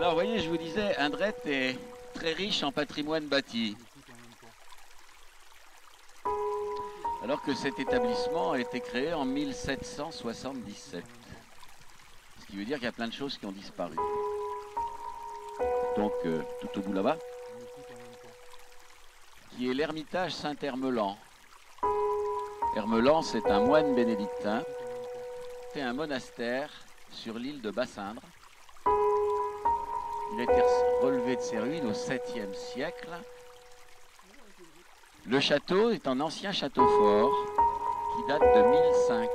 Alors, voyez, je vous disais, Indrette est très riche en patrimoine bâti. Alors que cet établissement a été créé en 1777. Ce qui veut dire qu'il y a plein de choses qui ont disparu. Donc, euh, tout au bout là-bas, qui est l'ermitage Saint-Hermelan. Hermelan, c'est un moine bénédictin, fait un monastère sur l'île de Bassindre. Il a été relevé de ses ruines au 7e siècle. Le château est un ancien château fort qui date de 1005,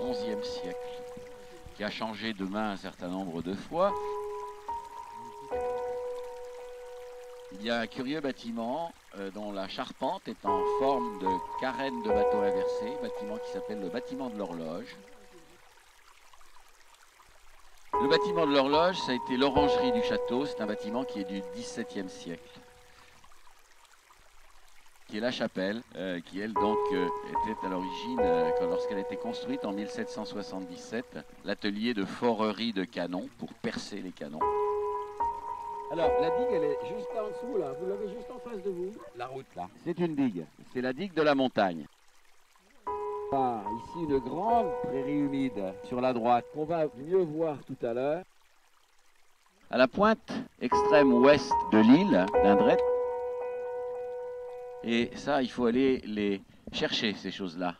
11e siècle, qui a changé de main un certain nombre de fois. Il y a un curieux bâtiment euh, dont la charpente est en forme de carène de bateau inversé, bâtiment qui s'appelle le bâtiment de l'horloge. Le bâtiment de l'horloge, ça a été l'orangerie du château. C'est un bâtiment qui est du XVIIe siècle. Qui est la chapelle, euh, qui elle donc euh, était à l'origine, euh, lorsqu'elle a été construite en 1777, l'atelier de forerie de canons pour percer les canons. Alors, la digue, elle est juste là en dessous, là. Vous l'avez juste en face de vous. La route là. C'est une digue. C'est la digue de la montagne. Ah, ici, une grande prairie humide sur la droite, qu'on va mieux voir tout à l'heure. À la pointe extrême ouest de l'île d'Indrette. Et ça, il faut aller les chercher, ces choses-là.